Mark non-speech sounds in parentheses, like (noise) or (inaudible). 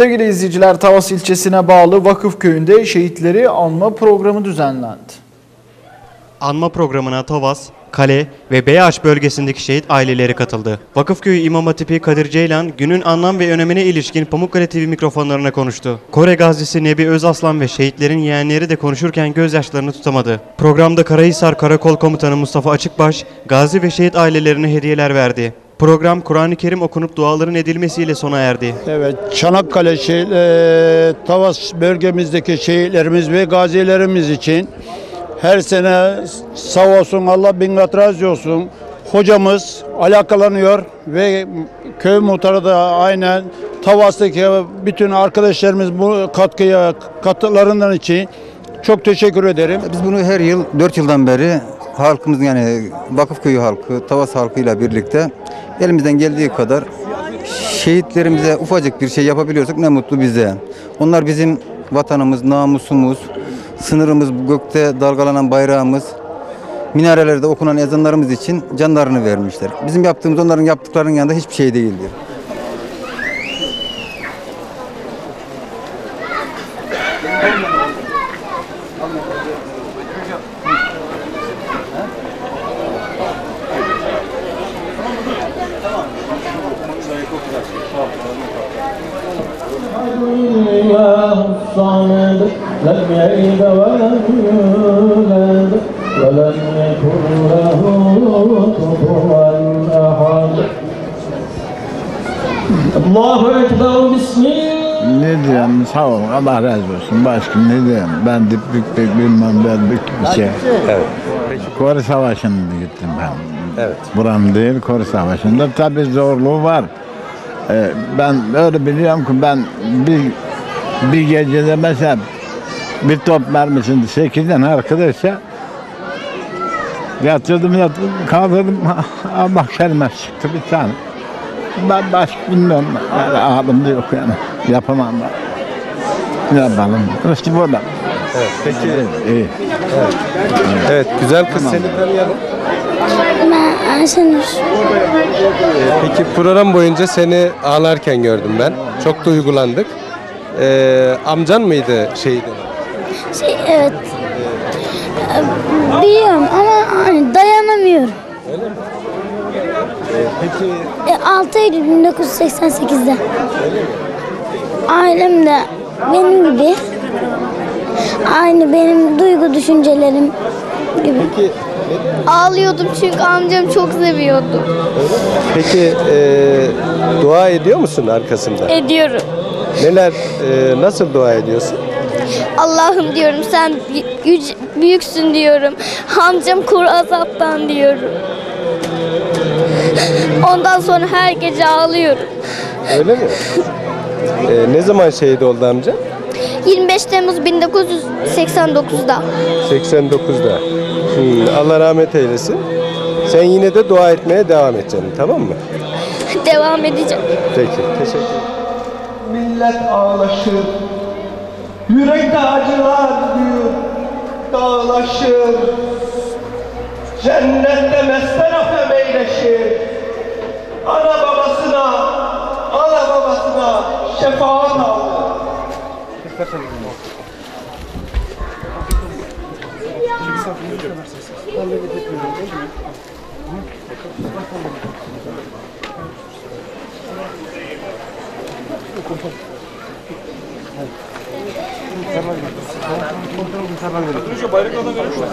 Sevgili izleyiciler, Tavas ilçesine bağlı Vakıf Köyü'nde şehitleri anma programı düzenlendi. Anma programına Tavas, Kale ve Beyaş bölgesindeki şehit aileleri katıldı. Vakıfköyü İmam Hatipi Kadir Ceylan günün anlam ve önemine ilişkin Pamukkale TV mikrofonlarına konuştu. Kore gazisi Nebi Özaslan ve şehitlerin yeğenleri de konuşurken gözyaşlarını tutamadı. Programda Karahisar Karakol Komutanı Mustafa Açıkbaş, gazi ve şehit ailelerine hediyeler verdi. Program Kur'an-ı Kerim okunup duaların edilmesiyle sona erdi. Evet, Çanakkale şey, e, Tavas bölgemizdeki şehitlerimiz ve gazilerimiz için her sene sağ olsun Allah bin kat razı olsun. Hocamız alakalanıyor ve köy muhtarı da aynen Tavas'taki bütün arkadaşlarımız bu katkıya katkılarından için çok teşekkür ederim. Biz bunu her yıl 4 yıldan beri halkımız yani Vakıfköyü halkı, Tavas halkıyla birlikte elimizden geldiği kadar şehitlerimize ufacık bir şey yapabiliyorsak ne mutlu bize. Onlar bizim vatanımız, namusumuz, sınırımız, gökte dalgalanan bayrağımız, minarelerde okunan ezanlarımız için canlarını vermişler. Bizim yaptığımız onların yaptıklarının yanında hiçbir şey değildir. الله الصمد لم يلد ولم يولد ولم يكن له كفوا احد الله اكبر بسم الله Ne diyeyim sağ ol Allah razı olsun. Başka ne diyeyim ben diplik pek bilmem bellik bir şey. Evet. Kore Savaşı'nda gittim ben. Evet. Buranın değil Kore Savaşı'nda tabii zorluğu var. Ee, ben öyle biliyorum ki ben bir bir gecede mesela bir top mermisini sekizden arkadaşa yatırdım yatırdım kaldırdım (laughs) Allah kelimesi çıktı bir tane. Ben baş bilmiyorum. Yani ağlımda yok yani. Yapamam ben. Ne yapalım? İşte bu da. Evet. Peki İyi. evet güzel kız seni tanıyalım. Ben Ayşenur. Peki program boyunca seni ağlarken gördüm ben. Çok duygulandık. Ee, amcan mıydı şehidin? Şey, evet. Ee, Biliyorum ama hani dayanamıyorum. Peki E, 6 Eylül 1988'de. Ailem de benim gibi. Aynı benim duygu düşüncelerim gibi. peki Ağlıyordum çünkü amcam çok seviyordu. peki ee, dua ediyor musun arkasında? Ediyorum. Neler ee, nasıl dua ediyorsun? Allah'ım diyorum sen yüce- büyüksün diyorum. Amcam kur azaptan diyorum. Ondan sonra her gece ağlıyorum. Öyle mi? Ee, ne zaman şehit oldu amca? 25 Temmuz 1989'da. 89'da. Hmm, Allah rahmet eylesin. Sen yine de dua etmeye devam et canım tamam mı? (laughs) Devam edeceğim. Peki teşekkür ederim. millet ağlaşır Yürekte acılar büyür Dağlaşır Cennette mesterafe meyleşir Ana babasına Ana babasına şefaat alır misafirleri seversiniz. Vallahi getirmiyorum. Patronca bayraklarına vermişler.